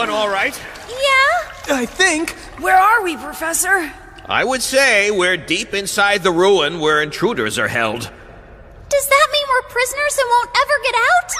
everyone all right? Yeah? I think. Where are we, Professor? I would say we're deep inside the ruin where intruders are held. Does that mean we're prisoners and won't ever get out?